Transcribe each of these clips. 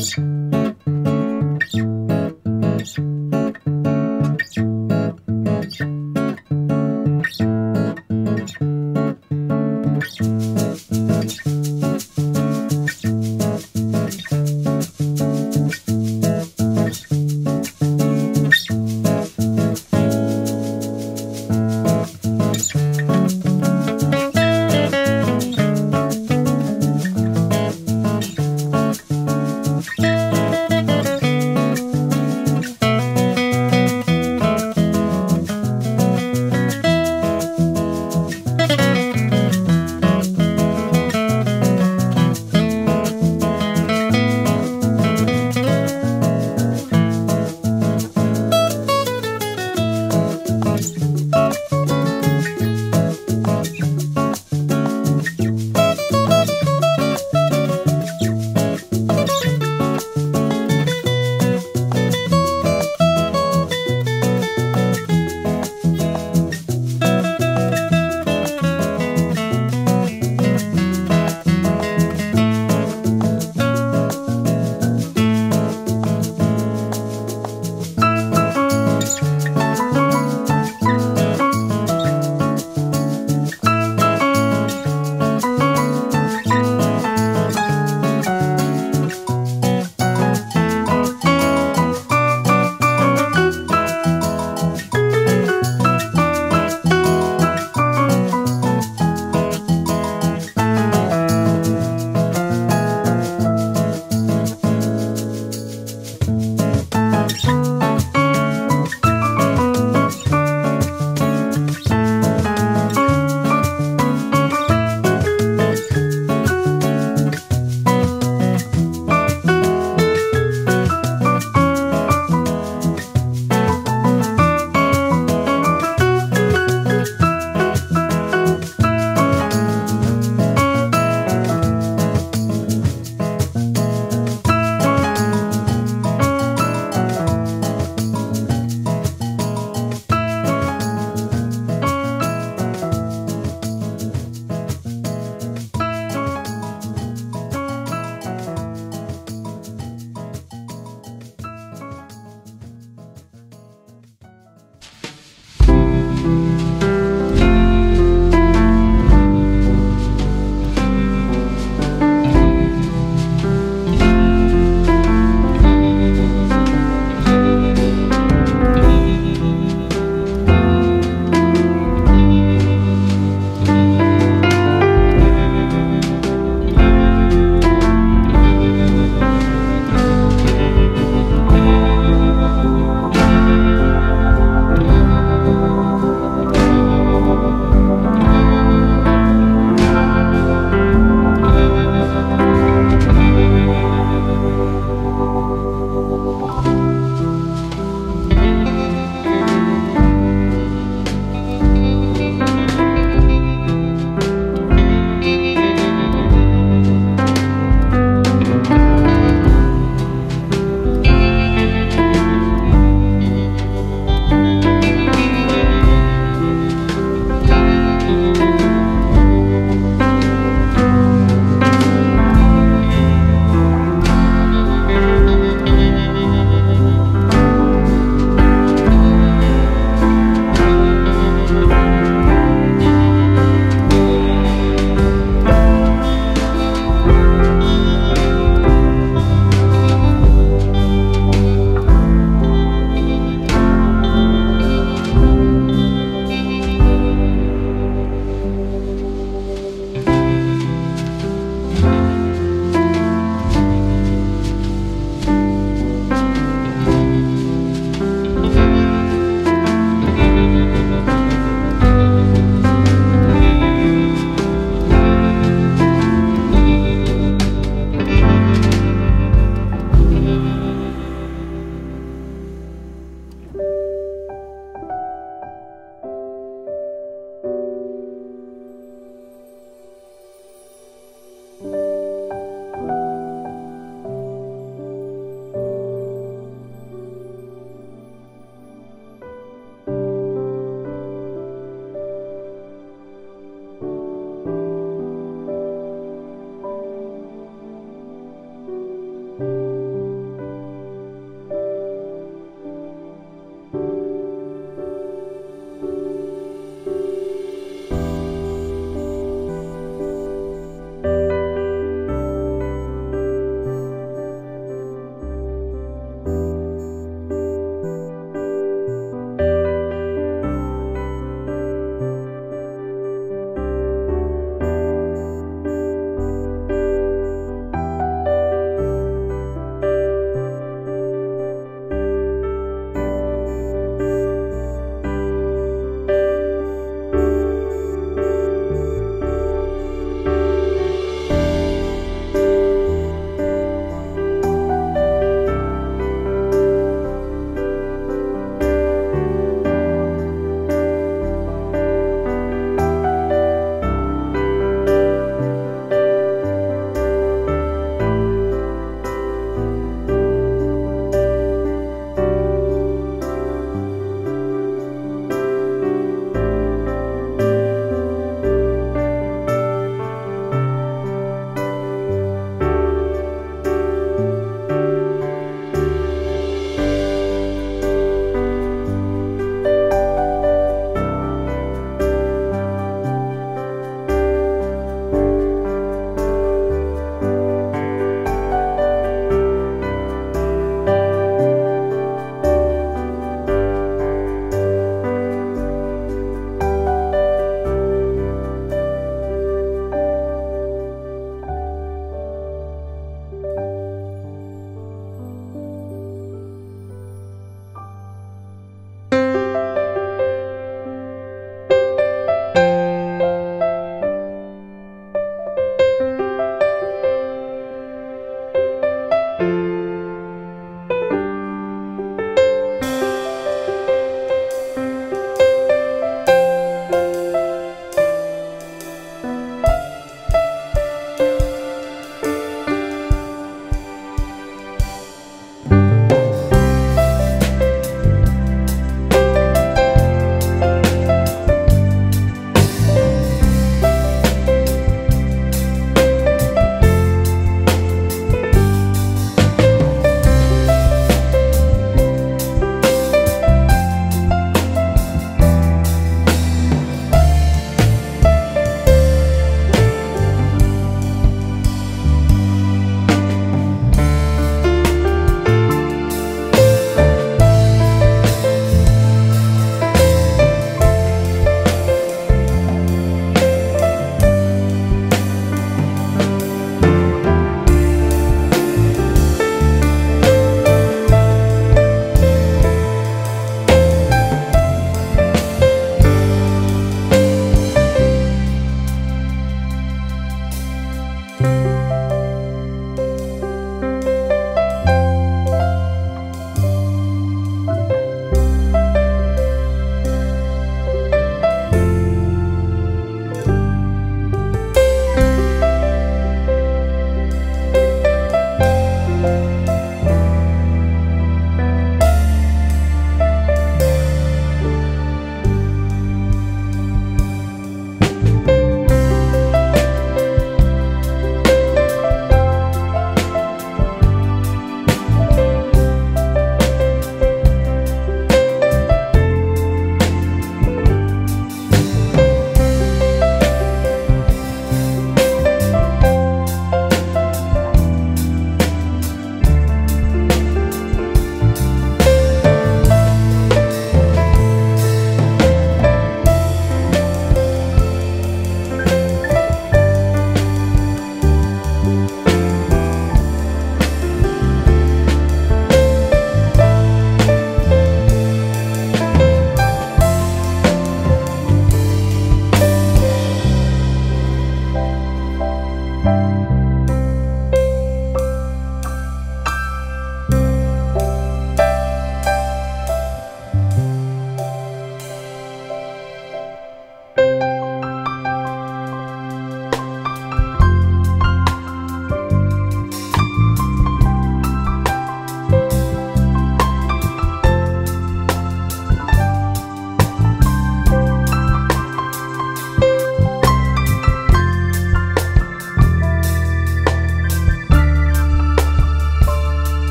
Bye.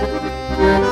Música